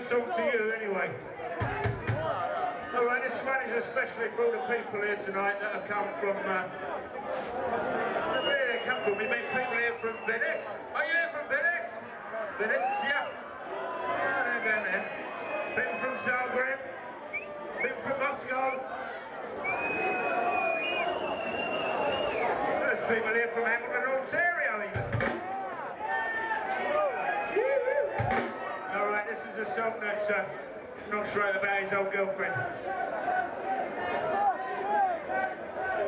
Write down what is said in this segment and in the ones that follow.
song to you anyway. All right, this one is especially for all the people here tonight that have come from. Uh, where they come from? We meet people here from Venice. Are you here from Venice? Venezia. Yeah, going there. People from Zagreb. People from Moscow. There's people here from Hamilton, Ontario even. A song that's uh, not straight about his old girlfriend.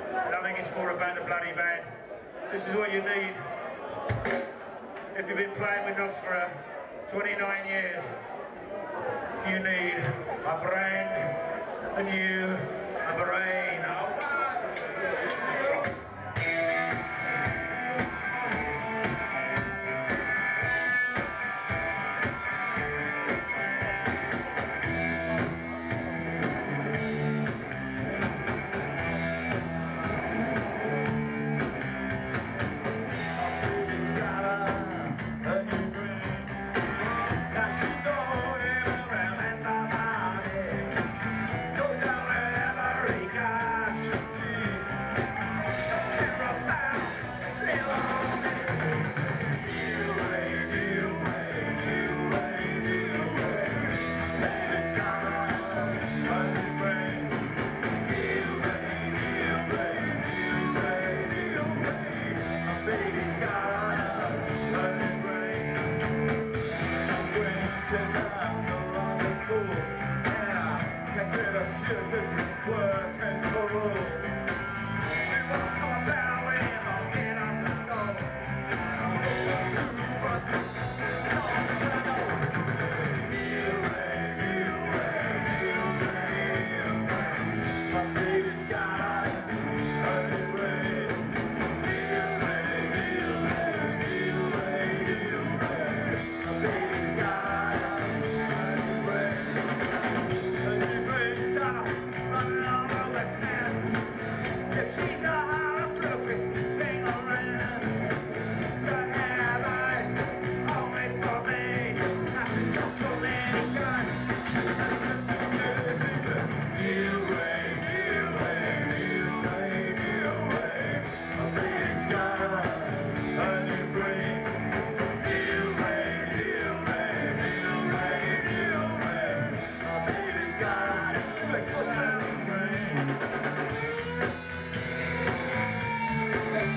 I think it's more about the bloody band. This is what you need. If you've been playing with Knox for uh, 29 years, you need a brand new. Oh, wow.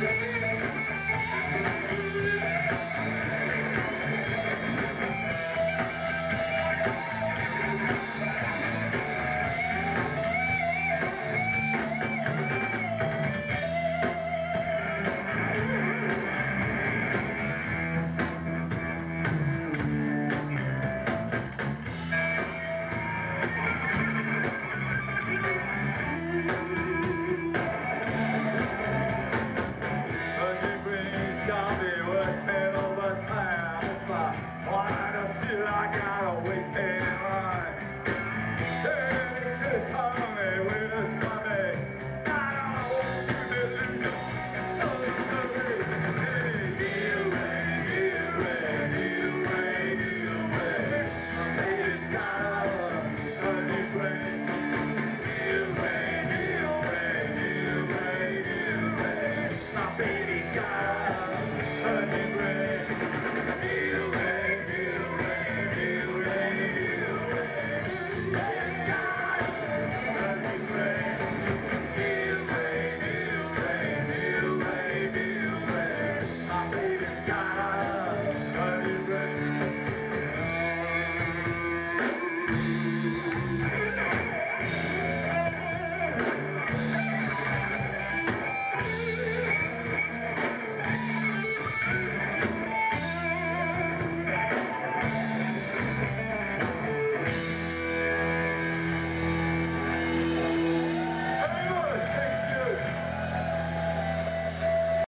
Yeah. I gotta wait in line.